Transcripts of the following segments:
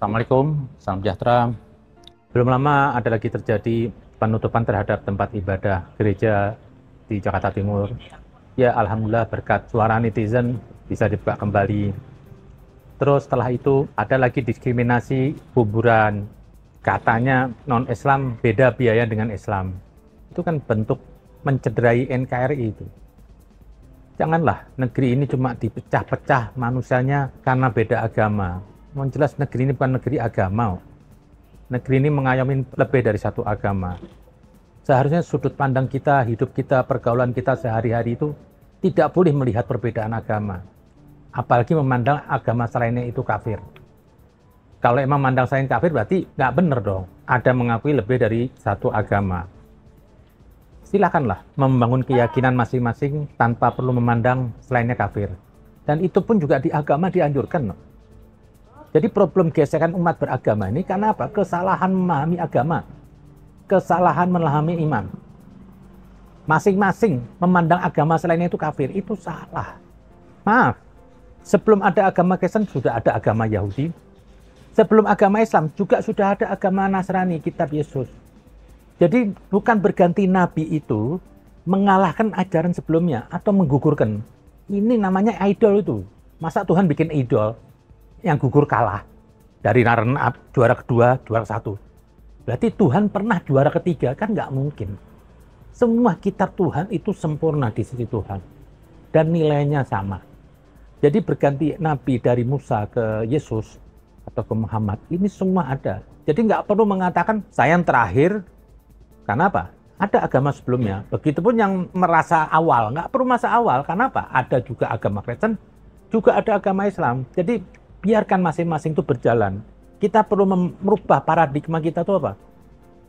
Assalamualaikum, salam sejahtera. Belum lama ada lagi terjadi penutupan terhadap tempat ibadah gereja di Jakarta Timur. Ya, alhamdulillah berkat suara netizen bisa dibuka kembali. Terus setelah itu ada lagi diskriminasi kuburan. Katanya non-Islam beda biaya dengan Islam. Itu kan bentuk mencederai NKRI itu. Janganlah negeri ini cuma dipecah-pecah manusianya karena beda agama mau negeri ini bukan negeri agama. Negeri ini mengayomi lebih dari satu agama. Seharusnya sudut pandang kita, hidup kita, pergaulan kita sehari-hari itu tidak boleh melihat perbedaan agama. Apalagi memandang agama selainnya itu kafir. Kalau emang memandang selain kafir berarti nggak benar dong. Ada mengakui lebih dari satu agama. Silakanlah membangun keyakinan masing-masing tanpa perlu memandang selainnya kafir. Dan itu pun juga di agama dianjurkan. Jadi problem gesekan umat beragama ini karena apa? Kesalahan memahami agama. Kesalahan memahami iman. Masing-masing memandang agama selainnya itu kafir. Itu salah. Maaf. Sebelum ada agama Kristen sudah ada agama Yahudi. Sebelum agama Islam juga sudah ada agama Nasrani, kitab Yesus. Jadi bukan berganti nabi itu mengalahkan ajaran sebelumnya atau menggugurkan. Ini namanya idol itu. Masa Tuhan bikin idol? Yang gugur kalah dari runner up juara kedua, juara satu. Berarti Tuhan pernah juara ketiga kan nggak mungkin. Semua kitab Tuhan itu sempurna di sisi Tuhan dan nilainya sama. Jadi berganti nabi dari Musa ke Yesus atau ke Muhammad ini semua ada. Jadi nggak perlu mengatakan saya yang terakhir. Karena apa? Ada agama sebelumnya. Begitupun yang merasa awal, nggak perlu masa awal. Karena apa? Ada juga agama Kristen, juga ada agama Islam. Jadi biarkan masing-masing itu berjalan. Kita perlu merubah paradigma kita itu apa?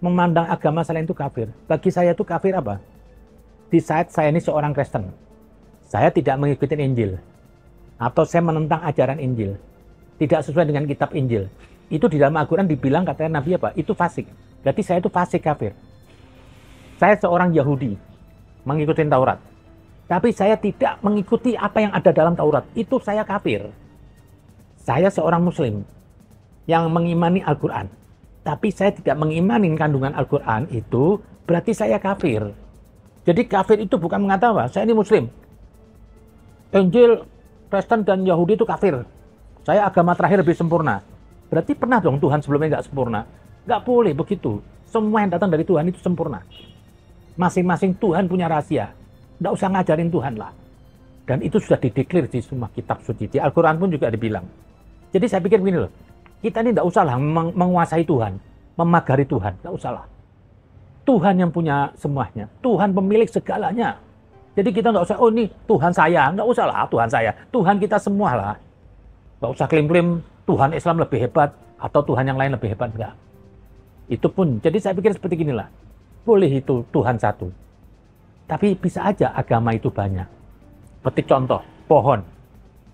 Memandang agama selain itu kafir. Bagi saya itu kafir apa? Di saat saya ini seorang Kristen, saya tidak mengikuti Injil. Atau saya menentang ajaran Injil. Tidak sesuai dengan kitab Injil. Itu di dalam Al-Quran dibilang katanya Nabi apa? Itu fasik. Berarti saya itu fasik kafir. Saya seorang Yahudi, mengikuti Taurat. Tapi saya tidak mengikuti apa yang ada dalam Taurat. Itu saya kafir. Saya seorang muslim yang mengimani Al-Quran. Tapi saya tidak mengimani kandungan Al-Quran itu berarti saya kafir. Jadi kafir itu bukan mengatakan saya ini muslim. Injil, Kristen, dan Yahudi itu kafir. Saya agama terakhir lebih sempurna. Berarti pernah dong Tuhan sebelumnya nggak sempurna. Nggak boleh begitu. Semua yang datang dari Tuhan itu sempurna. Masing-masing Tuhan punya rahasia. Nggak usah ngajarin Tuhan lah. Dan itu sudah dideklir di semua kitab suci. Di Al-Quran pun juga dibilang. Jadi saya pikir begini loh, kita ini tidak usahlah meng menguasai Tuhan, memagari Tuhan, tidak usahlah. Tuhan yang punya semuanya, Tuhan pemilik segalanya. Jadi kita nggak usah, oh ini Tuhan saya, nggak usah lah Tuhan saya, Tuhan kita semua lah. Nggak usah klaim-klaim Tuhan Islam lebih hebat atau Tuhan yang lain lebih hebat, enggak. Itu pun, jadi saya pikir seperti inilah. Boleh itu Tuhan satu. Tapi bisa aja agama itu banyak. Petik contoh, pohon.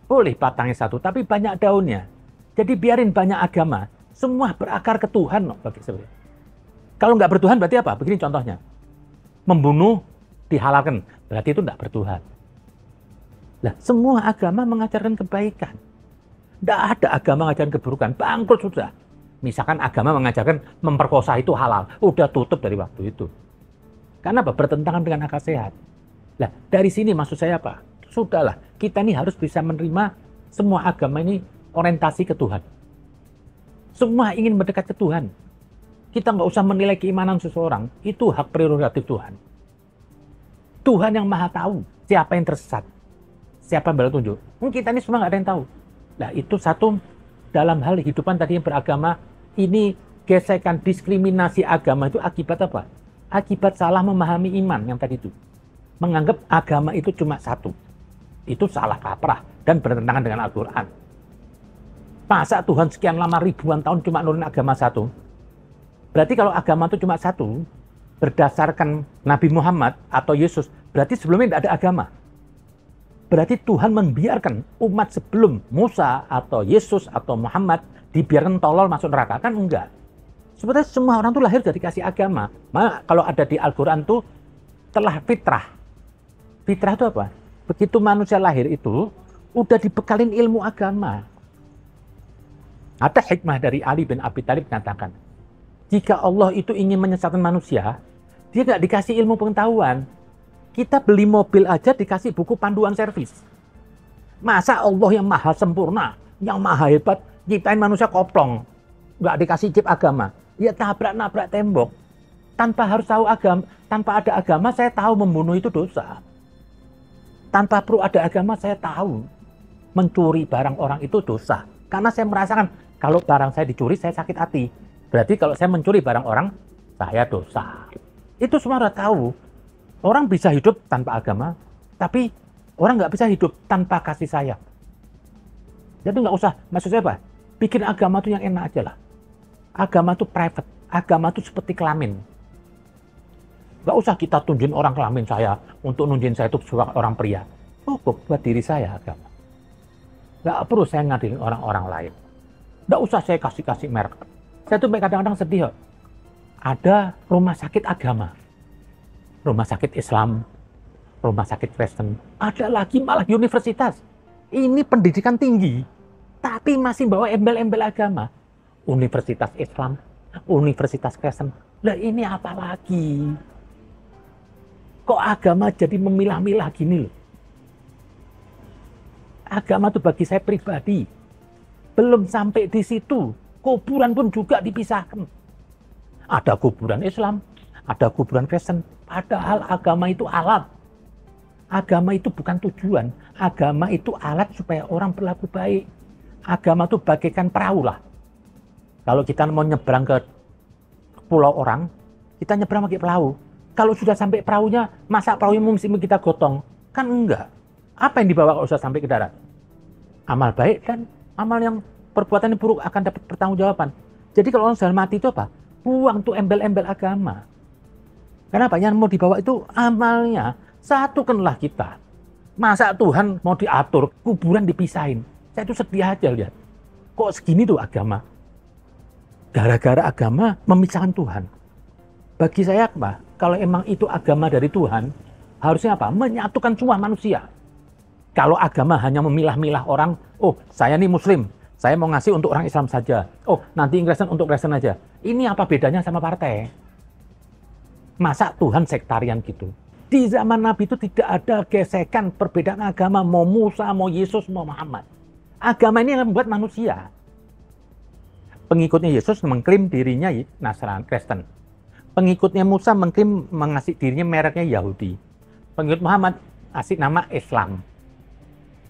Boleh batangnya satu, tapi banyak daunnya. Jadi biarin banyak agama. Semua berakar ke Tuhan. No, bagi saya. Kalau nggak bertuhan berarti apa? Begini contohnya. Membunuh dihalalkan. Berarti itu nggak bertuhan. Nah, semua agama mengajarkan kebaikan. Tidak ada agama mengajarkan keburukan. Bangkrut sudah. Misalkan agama mengajarkan memperkosa itu halal. Udah tutup dari waktu itu. Karena apa? Bertentangan dengan akal sehat. Nah, dari sini maksud saya apa? Sudahlah, kita ini harus bisa menerima semua agama ini orientasi ke Tuhan. Semua ingin mendekat ke Tuhan. Kita nggak usah menilai keimanan seseorang. Itu hak prerogatif Tuhan. Tuhan yang maha tahu siapa yang tersesat. Siapa yang bertunjuk. Mungkin kita ini semua nggak ada yang tahu. Nah itu satu dalam hal kehidupan tadi yang beragama. Ini gesekan diskriminasi agama itu akibat apa? Akibat salah memahami iman yang tadi itu. Menganggap agama itu cuma satu itu salah kaprah dan bertentangan dengan Al-Quran. Masa Tuhan sekian lama ribuan tahun cuma nurin agama satu? Berarti kalau agama itu cuma satu, berdasarkan Nabi Muhammad atau Yesus, berarti sebelumnya tidak ada agama. Berarti Tuhan membiarkan umat sebelum Musa atau Yesus atau Muhammad dibiarkan tolol masuk neraka. Kan enggak. Sebenarnya semua orang itu lahir dari kasih agama. Maka kalau ada di Al-Quran itu telah fitrah. Fitrah itu apa? Begitu manusia lahir itu udah dibekalin ilmu agama. Ada hikmah dari Ali bin Abi Thalib mengatakan, jika Allah itu ingin menyesatkan manusia, dia nggak dikasih ilmu pengetahuan. Kita beli mobil aja dikasih buku panduan servis. Masa Allah yang maha sempurna, yang maha hebat, ciptain manusia koplong. Nggak dikasih chip agama. Ya tabrak-nabrak tembok. Tanpa harus tahu agama, tanpa ada agama saya tahu membunuh itu dosa. Tanpa perlu ada agama saya tahu mencuri barang orang itu dosa. Karena saya merasakan kalau barang saya dicuri saya sakit hati. Berarti kalau saya mencuri barang orang, saya dosa. Itu semua udah tahu. Orang bisa hidup tanpa agama, tapi orang nggak bisa hidup tanpa kasih sayang. Jadi nggak usah, maksud saya apa? Bikin agama itu yang enak aja lah. Agama itu private, agama itu seperti kelamin. Nggak usah kita tunjukin orang kelamin saya untuk nunjukin saya itu orang pria. Cukup buat diri saya agama. Nggak perlu saya ngadilin orang-orang lain. Nggak usah saya kasih-kasih merek. Saya tuh kadang-kadang sedih. Ada rumah sakit agama, rumah sakit Islam, rumah sakit Kristen. Ada lagi malah universitas. Ini pendidikan tinggi, tapi masih bawa embel-embel agama. Universitas Islam, Universitas Kristen. Lah ini apa lagi? Kok agama jadi memilah-milah gini loh? Agama itu bagi saya pribadi. Belum sampai di situ Kuburan pun juga dipisahkan. Ada kuburan Islam, ada kuburan Kristen. Padahal agama itu alat. Agama itu bukan tujuan. Agama itu alat supaya orang berlaku baik. Agama itu bagaikan perahu lah. Kalau kita mau nyebrang ke pulau orang, kita nyebrang pakai perahu. Kalau sudah sampai perahunya, masa perahunya mesti kita gotong? Kan enggak. Apa yang dibawa kalau sudah sampai ke darat? Amal baik dan amal yang perbuatan yang buruk akan dapat pertanggungjawaban. Jadi kalau orang sudah mati itu apa? Buang tuh embel-embel agama. Karena apa? Yang mau dibawa itu amalnya. Satukanlah kita. Masa Tuhan mau diatur, kuburan dipisahin. Saya itu sedih aja lihat. Kok segini tuh agama? Gara-gara agama memisahkan Tuhan. Bagi saya apa? Kalau emang itu agama dari Tuhan, harusnya apa? Menyatukan semua manusia. Kalau agama hanya memilah-milah orang, oh saya ini muslim, saya mau ngasih untuk orang Islam saja. Oh, nanti Kristen untuk Kristen aja. Ini apa bedanya sama partai? Masa Tuhan sektarian gitu? Di zaman Nabi itu tidak ada gesekan perbedaan agama, mau Musa, mau Yesus, mau Muhammad. Agama ini yang membuat manusia. Pengikutnya Yesus mengklaim dirinya Nasrani Kristen. Pengikutnya Musa mengklaim mengasih dirinya mereknya Yahudi. Pengikut Muhammad asik nama Islam.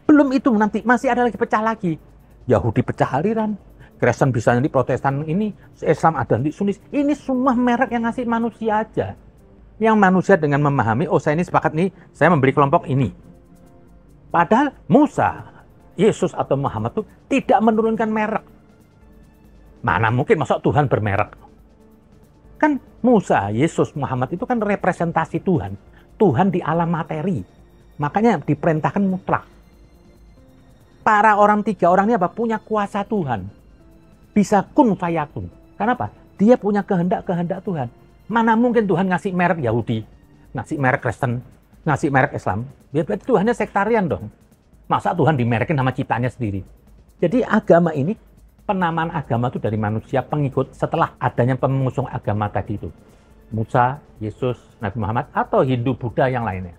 Belum itu nanti masih ada lagi pecah lagi Yahudi pecah aliran, Kristen bisa nanti Protestan ini, Islam ada nanti Sunis. Ini semua merek yang ngasih manusia aja. Yang manusia dengan memahami, oh saya ini sepakat nih, saya memberi kelompok ini. Padahal Musa, Yesus atau Muhammad itu tidak menurunkan merek. Mana mungkin masuk Tuhan bermerek? Kan Musa, Yesus, Muhammad itu kan representasi Tuhan. Tuhan di alam materi. Makanya diperintahkan mutlak para orang tiga orang ini apa? Punya kuasa Tuhan. Bisa kun fayakun. Kenapa? Dia punya kehendak-kehendak Tuhan. Mana mungkin Tuhan ngasih merek Yahudi, ngasih merek Kristen, ngasih merek Islam. Ya berarti Tuhannya sektarian dong. Masa Tuhan dimerekin nama ciptanya sendiri. Jadi agama ini, penamaan agama itu dari manusia pengikut setelah adanya pengusung agama tadi itu. Musa, Yesus, Nabi Muhammad, atau Hindu, Buddha yang lainnya.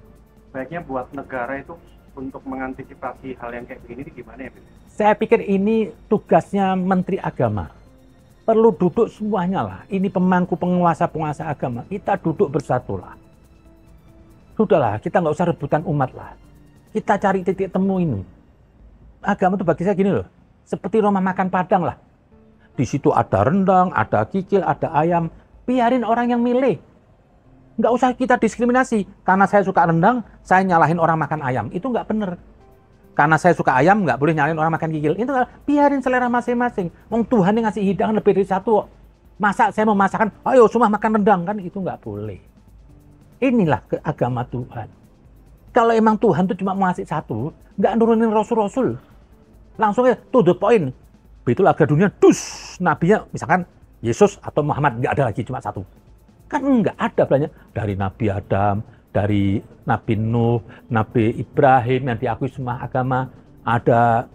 Baiknya buat negara itu untuk mengantisipasi hal yang kayak begini gimana ya? Saya pikir ini tugasnya Menteri Agama. Perlu duduk semuanya lah. Ini pemangku penguasa-penguasa agama. Kita duduk bersatu lah. Sudahlah, kita nggak usah rebutan umat lah. Kita cari titik temu ini. Agama itu bagi saya gini loh. Seperti rumah makan Padang lah. Di situ ada rendang, ada kikil, ada ayam. Biarin orang yang milih nggak usah kita diskriminasi. Karena saya suka rendang, saya nyalahin orang makan ayam. Itu nggak bener. Karena saya suka ayam, nggak boleh nyalahin orang makan kikil. Itu biarin selera masing-masing. Wong Tuhan yang ngasih hidangan lebih dari satu. Masa saya mau masakan, ayo semua makan rendang kan? Itu nggak boleh. Inilah ke agama Tuhan. Kalau emang Tuhan itu cuma mau ngasih satu, nggak nurunin rasul-rasul. Langsung ya, to the point. Betul agak dunia, dus. Nabinya misalkan Yesus atau Muhammad, nggak ada lagi, cuma satu. Kan enggak ada banyak dari Nabi Adam, dari Nabi Nuh, Nabi Ibrahim yang diakui semua agama, ada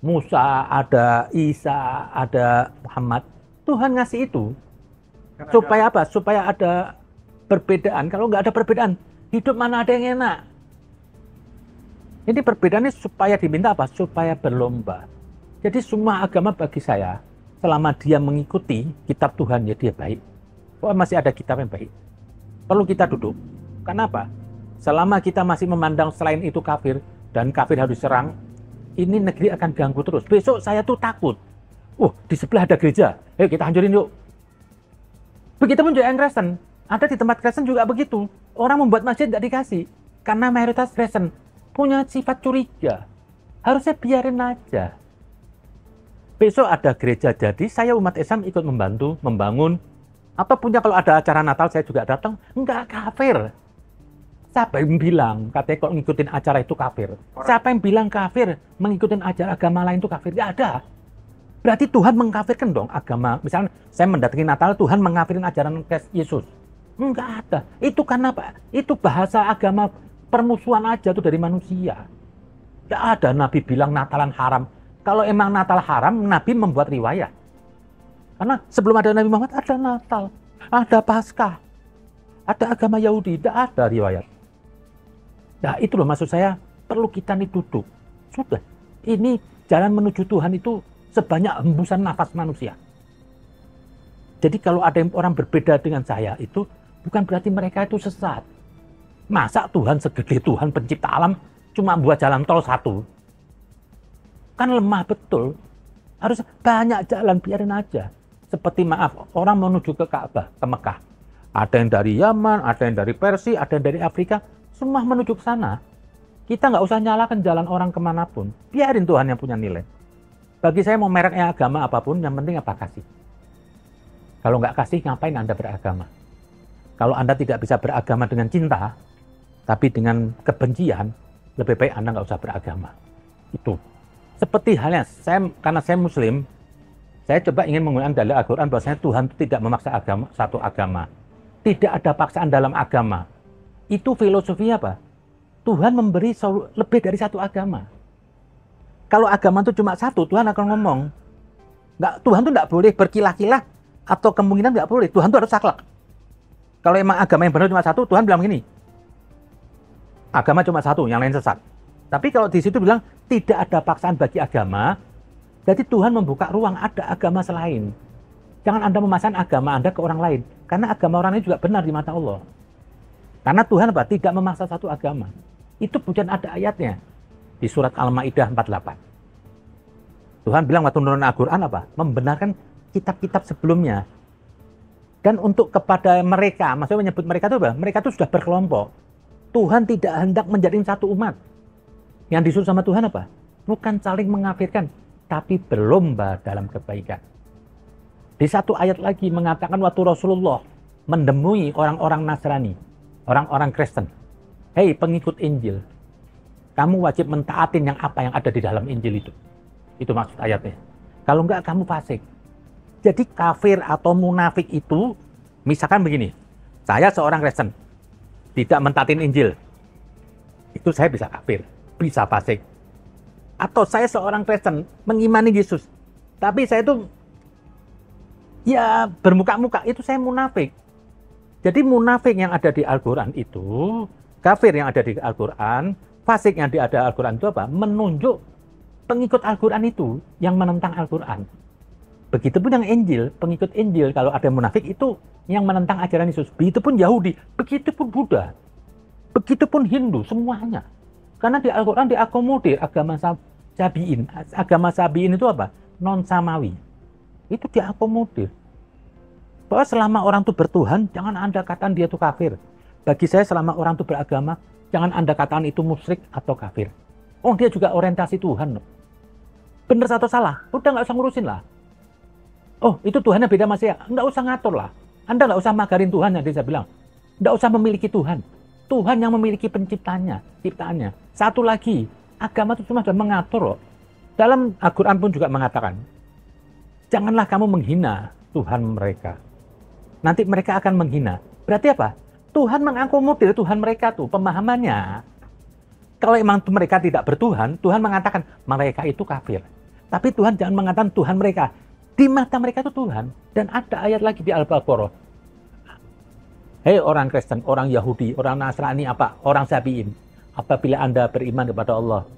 Musa, ada Isa, ada Muhammad. Tuhan ngasih itu. Supaya apa? Supaya ada perbedaan. Kalau nggak ada perbedaan, hidup mana ada yang enak? Ini perbedaannya supaya diminta apa? Supaya berlomba. Jadi semua agama bagi saya, selama dia mengikuti kitab Tuhan, ya dia baik. Kok masih ada kitab yang baik? Perlu kita duduk. Kenapa? Selama kita masih memandang selain itu kafir, dan kafir harus serang, ini negeri akan ganggu terus. Besok saya tuh takut. Oh, di sebelah ada gereja. Ayo kita hancurin yuk. Begitupun juga yang Kristen. Ada di tempat Kristen juga begitu. Orang membuat masjid tidak dikasih. Karena mayoritas Kristen punya sifat curiga. Harusnya biarin aja. Besok ada gereja jadi, saya umat Islam ikut membantu, membangun. Atau punya kalau ada acara Natal saya juga datang. Enggak kafir. Siapa yang bilang katanya kalau ngikutin acara itu kafir? Siapa yang bilang kafir mengikuti acara agama lain itu kafir? Tidak ada. Berarti Tuhan mengkafirkan dong agama. Misalnya saya mendatangi Natal, Tuhan mengkafirin ajaran Yesus. Enggak ada. Itu karena apa? Itu bahasa agama permusuhan aja tuh dari manusia. Tidak ada Nabi bilang Natalan haram. Kalau emang Natal haram, Nabi membuat riwayat. Karena sebelum ada Nabi Muhammad ada Natal, ada Paskah, ada agama Yahudi, tidak ada riwayat. Nah itu loh maksud saya, perlu kita nih duduk. Sudah, ini jalan menuju Tuhan itu sebanyak hembusan nafas manusia. Jadi kalau ada orang berbeda dengan saya itu bukan berarti mereka itu sesat. Masa Tuhan segede Tuhan pencipta alam cuma buat jalan tol satu? Kan lemah betul. Harus banyak jalan, biarin aja. Seperti maaf, orang menuju ke Ka'bah, ke Mekah. Ada yang dari Yaman, ada yang dari Persia, ada yang dari Afrika semua menuju ke sana. Kita nggak usah nyalakan jalan orang ke mana pun. Biarin Tuhan yang punya nilai. Bagi saya mau mereknya agama apa pun, yang penting apa kasih. Kalau nggak kasih, ngapain Anda beragama? Kalau Anda tidak bisa beragama dengan cinta, tapi dengan kebencian, lebih baik Anda nggak usah beragama. Itu. Seperti halnya, saya, karena saya muslim, saya coba ingin menggunakan dalil Al-Quran bahwasanya Tuhan itu tidak memaksa agama, satu agama. Tidak ada paksaan dalam agama itu filosofinya apa? Tuhan memberi lebih dari satu agama. Kalau agama itu cuma satu, Tuhan akan ngomong. Nggak, Tuhan tuh nggak boleh berkilah-kilah atau kemungkinan nggak boleh. Tuhan tuh harus saklek. Kalau emang agama yang benar cuma satu, Tuhan bilang gini. Agama cuma satu, yang lain sesat. Tapi kalau di situ bilang tidak ada paksaan bagi agama, jadi Tuhan membuka ruang ada agama selain. Jangan Anda memasang agama Anda ke orang lain. Karena agama orang lain juga benar di mata Allah. Karena Tuhan apa? Tidak memaksa satu agama. Itu bukan ada ayatnya di surat Al-Maidah 48. Tuhan bilang waktu menurun Al-Quran apa? Membenarkan kitab-kitab sebelumnya. Dan untuk kepada mereka, maksudnya menyebut mereka itu apa? Mereka itu sudah berkelompok. Tuhan tidak hendak menjadi satu umat. Yang disuruh sama Tuhan apa? Bukan saling mengafirkan, tapi berlomba dalam kebaikan. Di satu ayat lagi mengatakan waktu Rasulullah mendemui orang-orang Nasrani orang-orang Kristen. Hei pengikut Injil, kamu wajib mentaatin yang apa yang ada di dalam Injil itu. Itu maksud ayatnya. Kalau enggak kamu fasik. Jadi kafir atau munafik itu, misalkan begini, saya seorang Kristen, tidak mentaatin Injil. Itu saya bisa kafir, bisa fasik. Atau saya seorang Kristen, mengimani Yesus. Tapi saya itu ya bermuka-muka, itu saya munafik. Jadi munafik yang ada di Al-Quran itu, kafir yang ada di Al-Quran, fasik yang ada di Al-Quran itu apa? Menunjuk pengikut Al-Quran itu yang menentang Al-Quran. Begitupun yang Injil, pengikut Injil, kalau ada munafik itu yang menentang ajaran Yesus. Begitupun Yahudi, begitupun Buddha, begitupun Hindu, semuanya. Karena di Al-Quran diakomodir agama Sabiin. Agama Sabiin itu apa? Non-Samawi. Itu diakomodir bahwa selama orang itu bertuhan, jangan Anda katakan dia itu kafir. Bagi saya selama orang itu beragama, jangan Anda katakan itu musyrik atau kafir. Oh dia juga orientasi Tuhan. Benar atau salah? Udah nggak usah ngurusin lah. Oh itu Tuhannya beda masih ya? Nggak usah ngatur lah. Anda nggak usah magarin Tuhan yang saya bilang. Nggak usah memiliki Tuhan. Tuhan yang memiliki penciptanya, ciptaannya. Satu lagi, agama itu cuma sudah mengatur loh. Dalam Al-Quran pun juga mengatakan, janganlah kamu menghina Tuhan mereka nanti mereka akan menghina. Berarti apa? Tuhan mengakomodir Tuhan mereka tuh pemahamannya. Kalau emang mereka tidak bertuhan, Tuhan mengatakan mereka itu kafir. Tapi Tuhan jangan mengatakan Tuhan mereka. Di mata mereka itu Tuhan. Dan ada ayat lagi di Al-Baqarah. Hei orang Kristen, orang Yahudi, orang Nasrani apa? Orang Sabiin. Apabila Anda beriman kepada Allah,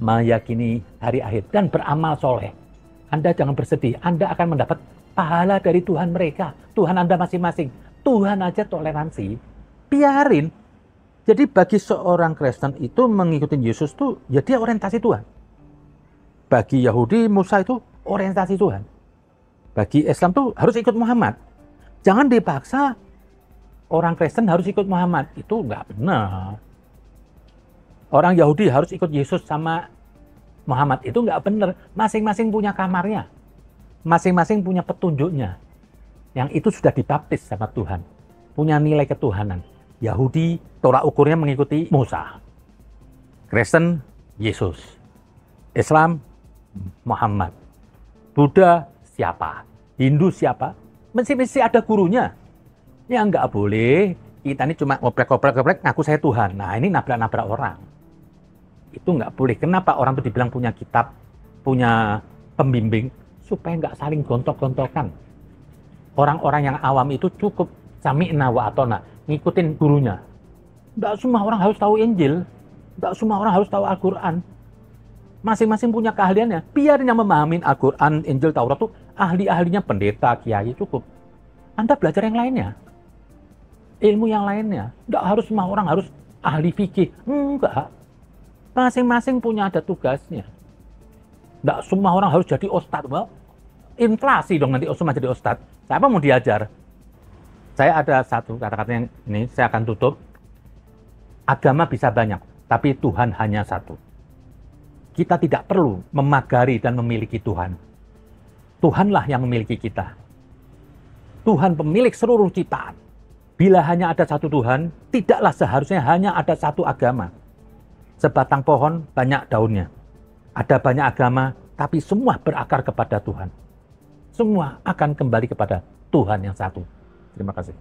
meyakini hari akhir, dan beramal soleh, Anda jangan bersedih. Anda akan mendapat pahala dari Tuhan mereka. Tuhan Anda masing-masing. Tuhan aja toleransi. Biarin. Jadi bagi seorang Kristen itu mengikuti Yesus tuh ya dia orientasi Tuhan. Bagi Yahudi Musa itu orientasi Tuhan. Bagi Islam tuh harus ikut Muhammad. Jangan dipaksa orang Kristen harus ikut Muhammad. Itu nggak benar. Orang Yahudi harus ikut Yesus sama Muhammad. Itu nggak benar. Masing-masing punya kamarnya. Masing-masing punya petunjuknya. Yang itu sudah dibaptis sama Tuhan. Punya nilai ketuhanan. Yahudi, tolak ukurnya mengikuti Musa. Kristen, Yesus. Islam, Muhammad. Buddha, siapa? Hindu, siapa? Mesti-mesti ada gurunya. Ya nggak boleh. Kita ini cuma ngoprek-ngoprek-ngoprek ngaku saya Tuhan. Nah ini nabrak-nabrak orang. Itu nggak boleh. Kenapa orang itu dibilang punya kitab, punya pembimbing? Supaya nggak saling gontok-gontokan. Orang-orang yang awam itu cukup sami'na wa atona ngikutin gurunya. Tidak semua orang harus tahu Injil. Tidak semua orang harus tahu Al-Quran. Masing-masing punya keahliannya. Biar yang memahami Al-Quran, Injil, Taurat itu ahli-ahlinya pendeta, kiai cukup. Anda belajar yang lainnya. Ilmu yang lainnya. Tidak harus semua orang harus ahli fikih. Enggak. Masing-masing punya ada tugasnya. Tidak semua orang harus jadi ustadz. Well, inflasi dong nanti semua jadi ustadz. Siapa mau diajar? saya ada satu kata-kata yang ini saya akan tutup. Agama bisa banyak, tapi Tuhan hanya satu. Kita tidak perlu memagari dan memiliki Tuhan. Tuhanlah yang memiliki kita. Tuhan pemilik seluruh ciptaan. Bila hanya ada satu Tuhan, tidaklah seharusnya hanya ada satu agama. Sebatang pohon banyak daunnya. Ada banyak agama, tapi semua berakar kepada Tuhan. Semua akan kembali kepada Tuhan yang satu. Terima kasih.